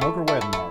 Smoker Wedding.